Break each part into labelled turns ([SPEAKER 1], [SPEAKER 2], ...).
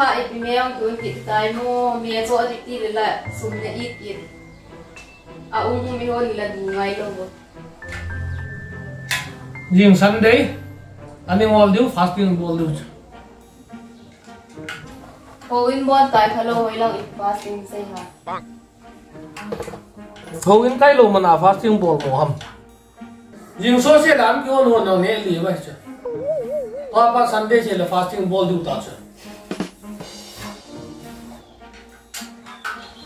[SPEAKER 1] ha ít mèo tuổi kịp tai mô mẹ cho đi đi là sum nhà ít ít à ung mi hôn là đủ ngày luôn
[SPEAKER 2] riêng Sunday anh em all do fasting ball do
[SPEAKER 1] Ô in bon tai khalo hoi lang ít fasting say ha
[SPEAKER 2] hầu in cái lô mà na fasting ball mo ham riêng số sẽ làm hôn hôn nào nè lì vậy chứ. To ba Sunday sẽ là fasting ball do ta chứ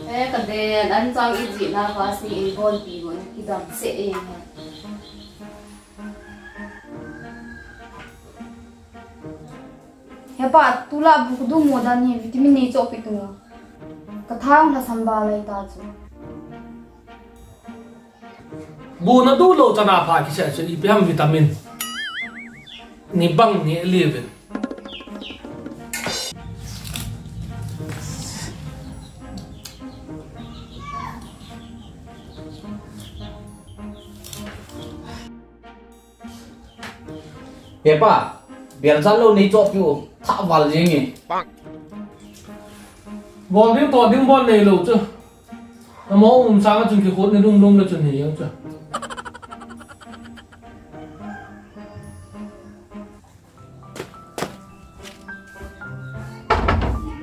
[SPEAKER 1] Eh, kada anh chang ít gì na fasting in bon pi bon ki dam se e ha
[SPEAKER 3] hepa tula bukdu moda ni vitamin ni cho pi tunga kathang na samba lai ta chu
[SPEAKER 2] bu na du lo chana pha ki sẽ sẽ ipm vitamin ni bang ni eleven
[SPEAKER 4] Pepa, biar selalu ni cop you tak wal jengi.
[SPEAKER 2] ball đi to đi ball này lâu chứ nó mò um sang cái chuyện cái hốt này đung đung là chuyện này chứ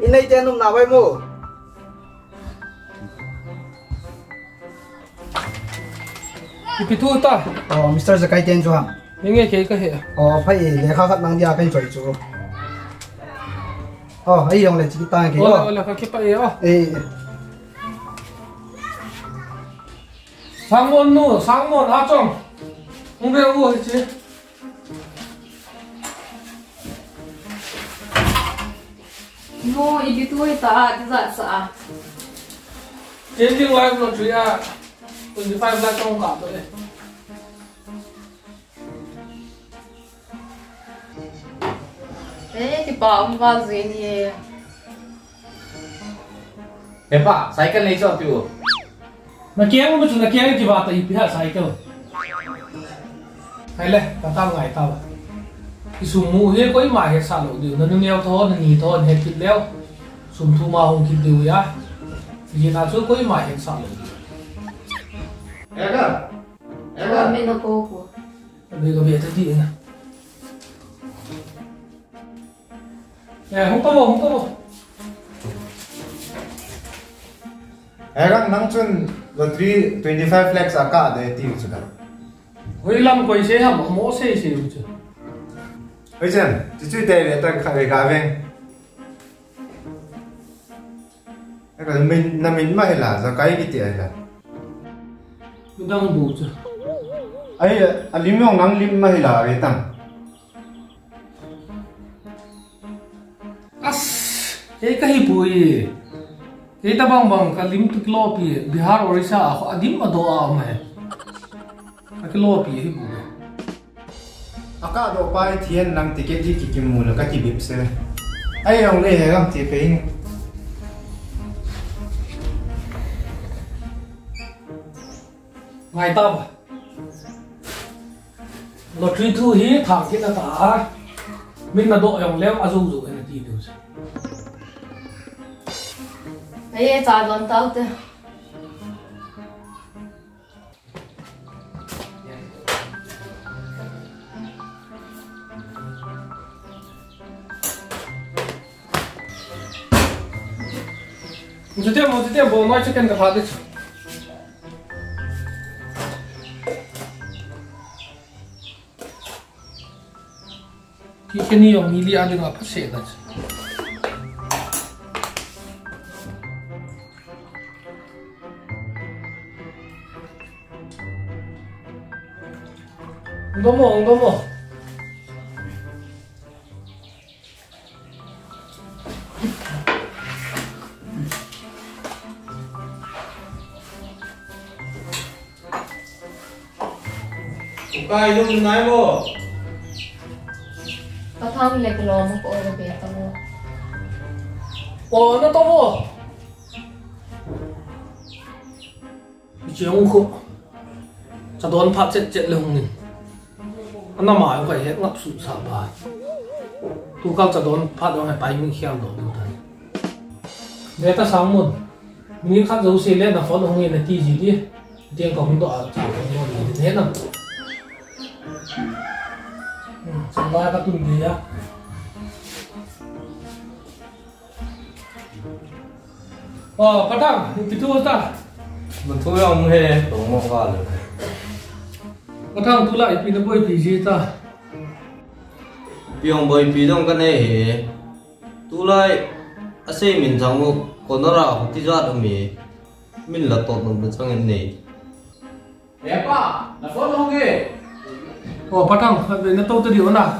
[SPEAKER 5] inay chen num na bai mo
[SPEAKER 2] cái thu ta.
[SPEAKER 5] Oh mr zakai chen chu ham
[SPEAKER 2] những cái cái hệ
[SPEAKER 5] oh phai le kha khat nang dia kan choi chu oh ai yong le chi ta ki
[SPEAKER 2] Ola
[SPEAKER 5] oh
[SPEAKER 2] ola ka kipa e o.
[SPEAKER 5] eh
[SPEAKER 2] Sangmon nu, sangmon ha chong. Không biết u chứ.
[SPEAKER 1] mo ít tu ta ti za sa
[SPEAKER 2] Trên tiếng live nó chú à. Tôi tôi.
[SPEAKER 1] eh ti pa um va zi ni
[SPEAKER 4] Pepa, cycle ni cop you.
[SPEAKER 2] Mà kiếng mà chúng nó kiếng chỉ vào tại sai cơ. Hay lẽ, ta tao ngày tao. Cái sùng mù hết có mà hết sao điều nó nêu thôi, nó nhì thôi, hết kịp leo. Sùng thu mà không kịp điều ya. Vì nó chưa có mà hết sao điều.
[SPEAKER 4] Ega.
[SPEAKER 1] Ela me no coco.
[SPEAKER 2] Bây giờ về tới đi nè. Nè, không có không có
[SPEAKER 6] Erang nang chun lottery 25 lakhs aka de ti chu da.
[SPEAKER 2] Hoi lam quay xe hầm mỗ xe xe chứ.
[SPEAKER 6] Oi chen, chu chu de le ta kha ga veng. Eka min na min mai la za kai ki ti ai la.
[SPEAKER 2] Không đủ chứ.
[SPEAKER 6] Ai a lim yong nang lim mai la ve tang.
[SPEAKER 2] Cái cái bùi. Cái ta bang bang cái lim tụt lo pi Bihar Orissa à adim mà do à mà. Cái lo pi cái bùi.
[SPEAKER 6] Aka do pai thien nang ticket ji ki kim mu la ka ti bip se. Ai yong le he gam ti pe in.
[SPEAKER 2] À. Nó truy thu hi thằng cái là ta. Mình là độ dòng leo à dù dù hay là gì điều chứ.
[SPEAKER 1] Eh cha don tao te.
[SPEAKER 2] Một chút một chút bộ nói cho kênh gặp phá đi. Cái cái này ông Mili ăn được phát sẽ đấy. Không có không có
[SPEAKER 6] Ka yung nai mo.
[SPEAKER 1] Ka thang le ko mo ko ore be ta mo.
[SPEAKER 2] Ồ, nó to vô. Chỉ không khổ. Cho đón phát chết chết lên mình. Anh nằm mãi phải hết ngập sụt sao bà. Tu cao cho đón phát đó phải bay mình khéo đó được thôi. để ta sáng một mình khát dấu xe lên là phó đồng nghề là ti gì đi tiền còn độ trả không ngon gì thế nào xong ba các tuần gì á ờ bắt đầu thì thua ta
[SPEAKER 7] mình thua ông hề tổng một vào
[SPEAKER 2] bắt đầu tu lại pin nó bơi pin gì ta?
[SPEAKER 7] Piong boy pi dong kan he tu lai ase min jang mo konara ti ja da mi min la to no chang en nei
[SPEAKER 4] Epa, na phone không nghe.
[SPEAKER 2] ờ bắt đầu về nó tô tôi điều nào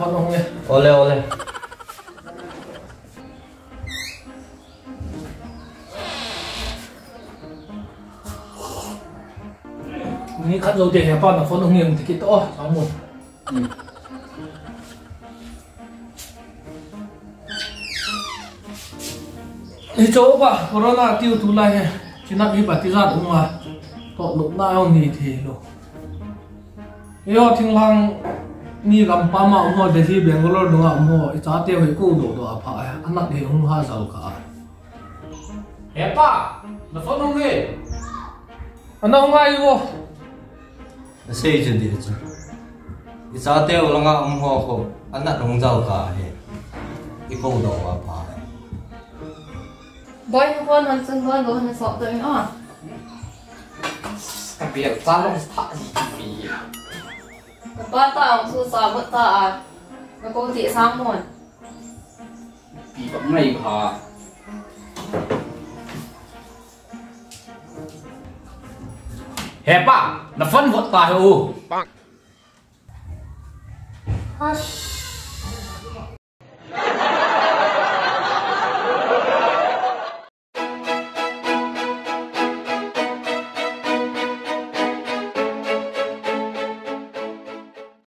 [SPEAKER 2] mình khát dấu tiền hẹp bao là phó đồng nghề thì cái to sáng một. Thì chỗ bà corona tiêu tu lại hè chỉ nằm đi bà tiêu ra đúng mà tội na ông nhỉ thì lo yo thing lang ni gam pa ma ho de hi bengalore no am ho cha te hoi ko do do pha anak he hung ha zal ka
[SPEAKER 4] Epa, na phone không nghe.
[SPEAKER 2] ana hung ai wo
[SPEAKER 7] ase je di chu i sa te wala nga am ho ko anak rong jao ka he i ko do wa pa
[SPEAKER 1] Boy nó con nó chân con nó nó sợ tới nó.
[SPEAKER 4] Cái biệt ra long thả gì gì.
[SPEAKER 1] Ba ta ông su sa mất ta à. Nó có gì sang một.
[SPEAKER 4] Bị bấm này hả? Epa, na phone vot ta hu.
[SPEAKER 2] ash